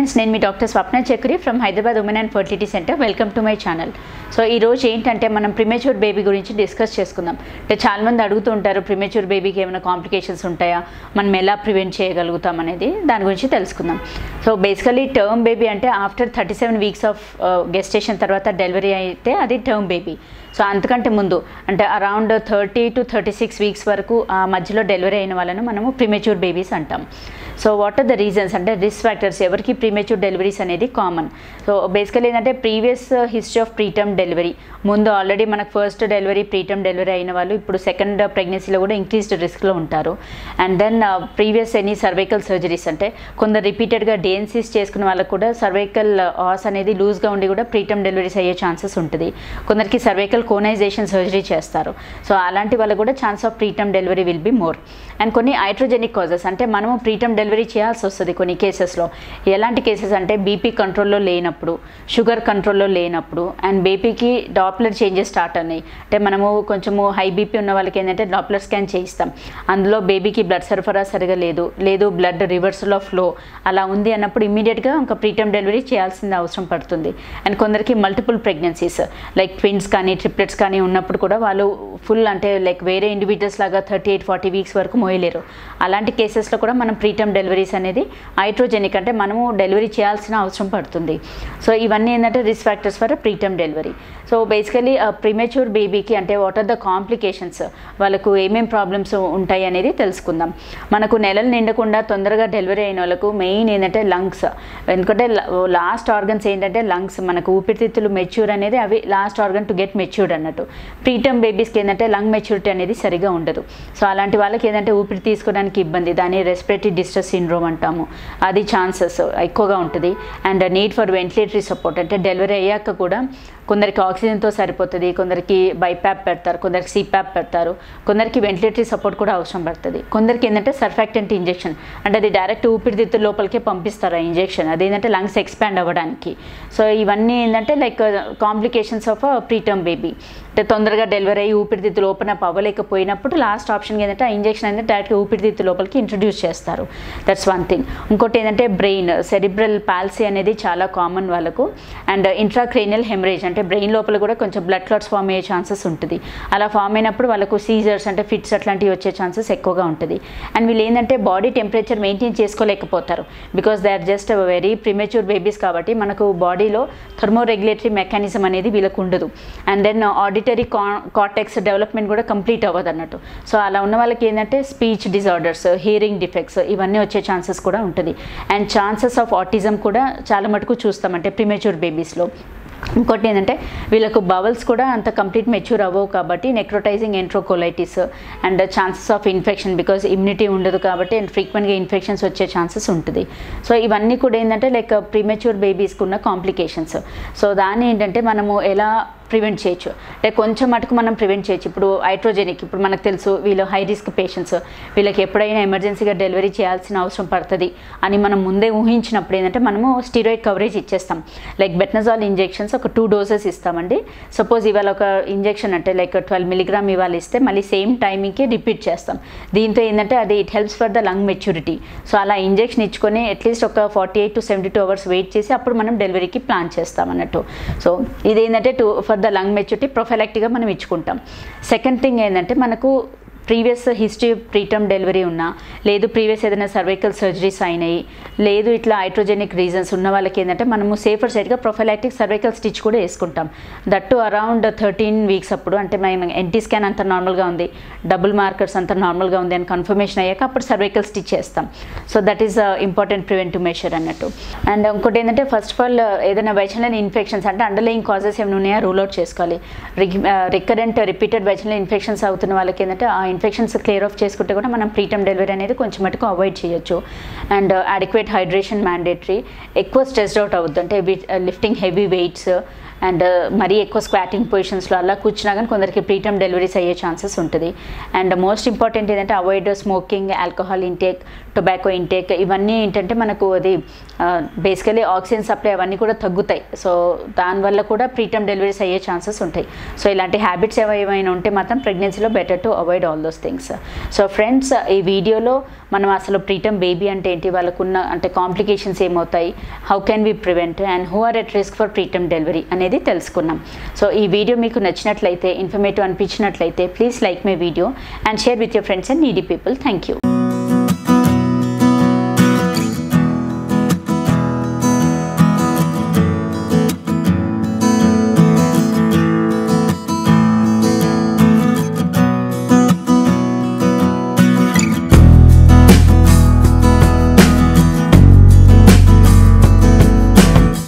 Friends నేను మీ doctor Swapna Chakri from Hyderabad women and fertility centre welcome to my channel so ఈ రోజు ఏంటంటే మనం ప్రిమేచ్యూర్ బేబీ గురించి డిస్కస్ చేసుకుందాం. అంటే చాలామంది అడుగుతూ ఉంటారు ప్రిమేచ్యూర్ బేబీకి ఏమైనా కాంప్లికేషన్స్ ఉంటాయా? మనం ఎలా ప్రివెంట్ చేయగలుగుతాం? అనేది. దాని గురించి తెలుసుకుందాం. సో బేసికలీ టర్మ్ బేబీ అంటే after thirty seven weeks of gestation తర్వాత డెలివరీ అయితే అది టర్మ్ బేబీ సో అంతకంటే ముందు అంటే around thirty two thirty six weeks వరకు ఆ మధ్యలో డెలివరీ అయిన వాళ్ళను మనము ప్రిమేచ్యూర్ బేబీస్ అంటాం. So what are the reasons అంటే రిస్క్ ఫ్యాక్టర్స్ ఎవరికి ప్రీమేచ్యూర్ డెలివరీస్ అనేది కామన్ సో బేసికల్ ఏంటంటే previous history of preterm delivery ముందు ఆల్రెడీ మనకు ఫస్ట్ డెలివరీ ప్రీటర్మ్ డెలివరీ అయిన వాళ్ళు ఇప్పుడు సెకండ్ ప్రెగ్నెన్సీలో కూడా ఇంక్రీస్డ్ రిస్క్లో ఉంటారు. And then previous any cervical surgeries అంటే కొందరు రిపీటెడ్గా డేన్సీస్ చేసుకున్న వాళ్ళకు కూడా సర్వైకల్ ఆస్ uh, అనేది లూజ్గా ఉండి కూడా ప్రీటర్మ్ డెలివరీస్ అయ్యే ఛాన్సెస్ ఉంటుంది. కొందరికి సర్వైకల్ కోనైజేషన్ సర్జరీ చేస్తారు. సో అలాంటి వాళ్ళకు కూడా chance of preterm delivery will be more and కొన్ని హైడ్రోజెనిక్ కాజెస్ అంటే మనము ప్రీటర్మ్ డెలివరీ డెలివరీ చేయాల్సి వస్తుంది కొన్ని కేసెస్లో. ఎలాంటి కేసెస్ అంటే బీపీ కంట్రోల్లో లేనప్పుడు షుగర్ కంట్రోల్లో లేనప్పుడు అండ్ బీపీకి డాప్లర్ చేంజెస్ స్టార్ట్ అయినాయి. అంటే మనము కొంచెము హై బీపీ ఉన్న వాళ్ళకి ఏంటంటే డాప్లర్ స్కాన్ చేయిస్తాం. అందులో బేబీకి బ్లడ్ సరఫరా సరిగా లేదు లేదు బ్లడ్ రివర్సల్ ఆఫ్ ఫ్లో అలా ఉంది అన్నప్పుడు ఇమీడియట్గా ఇంకా ప్రీటర్మ్ డెలివరీ చేయాల్సిన అవసరం పడుతుంది. అండ్ కొందరికి మల్టిపుల్ ప్రెగ్నెన్సీస్ లైక్ ట్విన్స్ కానీ ట్రిప్లెట్స్ కానీ ఉన్నప్పుడు కూడా వాళ్ళు ఫుల్ అంటే లైక్ వేరే ఇండివిజువల్స్ లాగా థర్టీ ఎయిట్ ఫార్టీ వీక్స్ వరకు మోయలేరు. అలాంటి కేసెస్లో కూడా మనం ప్రీటర్మ్ డెలివరీస్ అనేది హైడ్రోజెనిక్ అంటే మనము డెలివరీ చేయాల్సిన అవసరం పడుతుంది. సో ఇవన్నీ ఏంటంటే risk factors for preterm delivery so basically premature బేబీకి అంటే వాట్ ఆర్ ద కాంప్లికేషన్స్ వాళ్ళకు ఏమేం ప్రాబ్లమ్స్ ఉంటాయి అనేది తెలుసుకుందాం. మనకు నెలలు నిండకుండా తొందరగా డెలివరీ అయిన వాళ్ళకు మెయిన్ ఏంటంటే లంగ్స్ ఎందుకంటే లాస్ట్ ఆర్గన్స్ ఏంటంటే లంగ్స్ మనకు ఊపిరితిత్తులు మెచ్యూర్ అనేది అవి last organ to get matured అన్నట్టు. ప్రీటర్మ్ బేబీస్కి ఏంటంటే లంగ్ మెచ్యూరిటీ అనేది సరిగా ఉండదు. సో అలాంటి వాళ్ళకి ఏంటంటే ఊపిరి తీసుకోవడానికి ఇబ్బంది దాని రెస్పిరేటరీ డిస్ట్రెస్ సిండ్రోమ్ అంటాము. అది ఛాన్సెస్ ఎక్కువగా ఉంటుంది. And need for ventilatory support అంటే డెలివరీ అయ్యాక కూడా కొందరికి ఆక్సిజన్తో సరిపోతుంది కొందరికి బైప్యాప్ పెడతారు కొందరికి సిప్యాప్ పెడతారు కొందరికి వెంటిలేటరీ సపోర్ట్ కూడా అవసరం పడుతుంది. కొందరికి ఏంటంటే సర్ఫాక్టెంట్ ఇంజెక్షన్ అంటే అది డైరెక్ట్ ఊపిరితిత్తుల లోపలికే పంపిస్తారు ఆ ఇంజెక్షన్ అదేంటంటే లంగ్స్ ఎక్స్పాండ్ అవ్వడానికి. సో ఇవన్నీ ఏంటంటే like complications of preterm baby అంటే తొందరగా డెలివరీ అయ్యి ఊపిరితిత్తు ఓపెన్ అప్ అవ్వలేకపోయినప్పుడు లాస్ట్ ఆప్షన్ ఏంటంటే ఆ ఇంజెక్షన్ అనేది డైరెక్ట్గా ఊపిరితిత్తు లోపలికి ఇంట్రడ్యూస్ చేస్తారు. దట్స్ వన్ థింగ్ ఇంకోటి ఏంటంటే బ్రెయిన్ సెరిబ్రల్ పాలసీ అనేది చాలా కామన్ వాళ్ళకు. అండ్ ఇంట్రాక్రేనియల్ హెమరేజ్ అంటే బ్రెయిన్ లోపల కూడా కొంచెం బ్లడ్ క్లాట్స్ ఫామ్ అయ్యే ఛాన్సెస్ ఉంటుంది. అలా ఫామ్ అయినప్పుడు వాళ్ళకు సీజర్స్ అంటే ఫిట్స్ అట్లాంటివి వచ్చే ఛాన్సెస్ ఎక్కువగా ఉంటుంది. అండ్ వీళ్ళు ఏంటంటే body temperature maintain చేసుకోలేకపోతారు. Because they are just very premature babies కాబట్టి మనకు బాడీలో థర్మో రెగ్యులేటరీ మెకానిజం అనేది వీళ్ళకు ఉండదు. అండ్ దెన్ ఆడిటరీ కా కాటెక్స్ డెవలప్మెంట్ కూడా కంప్లీట్ అవ్వదు అన్నట్టు సో అలా ఉన్న వాళ్ళకి ఏంటంటే స్పీచ్ డిజార్డర్స్ హియరింగ్ డిఫెక్ట్స్ ఇవన్నీ వచ్చే ఛాన్సెస్ కూడా ఉంటుంది. అండ్ ఛాన్సెస్ ఆఫ్ ఆటిజం కూడా చాలా మటుకు చూస్తాం అంటే ప్రిమేచ్యూర్ బేబీస్లో ఇంకోటి ఏంటంటే వీళ్ళకు బవల్స్ కూడా అంత కంప్లీట్ మెచ్యూర్ అవ్వవు కాబట్టి necrotising enterocolitis and chances of infection because immunity ఉండదు కాబట్టి అండ్ ఫ్రీక్వెంట్గా ఇన్ఫెక్షన్స్ వచ్చే ఛాన్సెస్ ఉంటుంది. సో ఇవన్నీ కూడా ఏంటంటే లైక్ ప్రీమెచ్యూర్ బేబీస్కి ఉన్న కాంప్లికేషన్స్ సో దాన్ని ఏంటంటే మనము ఎలా ప్రివెంట్ చేయొచ్చు. అంటే కొంచెం మటుకు మనం ప్రివెంట్ చేయొచ్చు. ఇప్పుడు హైడ్రోజెనిక్ ఇప్పుడు మనకు తెలుసు వీళ్ళు హై రిస్క్ పేషెంట్స్ వీళ్ళకి ఎప్పుడైనా ఎమర్జెన్సీగా డెలివరీ చేయాల్సిన అవసరం పడుతుంది అని మనం ముందే ఊహించినప్పుడు ఏంటంటే మనము స్టీరాయిడ్ కవరేజ్ ఇచ్చేస్తాం. లైక్ బెట్నజాల్ ఇంజెక్షన్స్ ఒక టూ డోసెస్ ఇస్తామండి. సపోజ్ ఇవాళ ఒక ఇంజెక్షన్ అంటే లైక్ ట్వెల్వ్ మిలిగ్రామ్ ఇవాళ ఇస్తే మళ్ళీ సేమ్ టైమింగ్కి రిపీట్ చేస్తాం. దీంతో ఏంటంటే అది it helps for the lung maturity so అలా ఇంజెక్షన్ ఇచ్చుకొని అట్లీస్ట్ ఒక forty eight to seventy two hours wait చేసి అప్పుడు మనం డెలివరీకి ప్లాన్ చేస్తాం అన్నట్టు. సో ఇదేంటంటే to for the lung maturity ప్రొఫైలాక్టిక్గా మనం ఇచ్చుకుంటాం. సెకండ్ థింగ్ ఏంటంటే మనకు ప్రీవియస్ హిస్టరీ ప్రీటర్మ్ డెలివరీ ఉన్నా లేదు ప్రీవియస్ ఏదైనా సర్వైకల్ సర్జరీస్ అయినాయి లేదు ఇట్లా హైడ్రోజెనిక్ రీజన్స్ ఉన్న వాళ్ళకి ఏంటంటే మనము సేఫర్ సైడ్గా ప్రొఫైలాక్టిక్ సర్వైకల్ స్టిచ్ కూడా వేసుకుంటాం. దట్టు అరౌండ్ థర్టీన్ వీక్స్ అప్పుడు అంటే మేము ఎన్టీ స్కాన్ అంత నార్మల్గా ఉంది డబుల్ మార్కర్స్ అంత నార్మల్గా ఉంది అని కన్ఫర్మేషన్ అయ్యాక అప్పుడు సర్వైకల్ స్టిచ్ చేస్తాం. So that is important preventive measure అన్నట్టు. అండ్ ఇంకోటి ఏంటంటే ఫస్ట్ ఆఫ్ ఆల్ ఏదైనా వైచనల్ ఇన్ఫెక్షన్స్ అంటే అండర్లయింగ్ కాజెస్ ఏమైనా ఉన్నాయా రూల్ అవుట్ చేసుకోవాలి. రికరెంట్ రిపీటెడ్ వైచనల్ ఇన్ఫెక్షన్స్ అవుతున్న వాళ్ళకి ఏంటంటే ఆ ఇన్ఫెక్షన్స్ క్లియర్ ఆఫ్ చేసుకుంటే కూడా మనం ప్రీటమ్ డెలివరీ అనేది కొంచెం మటుకు అవాయిడ్ చేయొచ్చు. అండ్ అడిక్వేట్ హైడ్రేషన్ మ్యాండేటరీ ఎక్కువ స్ట్రెస్డ్ అవుట్ అవుద్ది అంటే lifting heavy weights and uh, మరీ ఎక్కువ స్క్వాటింగ్ పొజిషన్స్లో అలా కూర్చున్నా కానీ కొందరికి ప్రీటమ్ డెలివరీస్ అయ్యే ఛాన్సెస్ ఉంటుంది. అండ్ మోస్ట్ ఇంపార్టెంట్ ఏంటంటే avoid smoking alcohol intake tobacco intake ఇవన్నీ ఏంటంటే మనకు అది బేసికలీ ఆక్సిజన్ సప్లై అవన్నీ కూడా తగ్గుతాయి. సో దానివల్ల కూడా ప్రీటమ్ డెలివరీస్ అయ్యే ఛాన్సెస్ ఉంటాయి. సో ఇలాంటి హ్యాబిట్స్ ఏమైనా ఉంటే మాత్రం ప్రెగ్నెన్సీలో better to avoid all those things so friends ఈ వీడియోలో మనం అసలు ప్రీటమ్ బేబీ అంటే ఏంటి? వాళ్ళకున్న అంటే కాంప్లికేషన్స్ ఏమవుతాయి? How can we prevent and who are at risk for preterm delivery అనేది తెలుసుకున్నాం. సో ఈ వీడియో మీకు నచ్చినట్లయితే informative అనిపించినట్లయితే please like my video and share with your friends and needy people thank you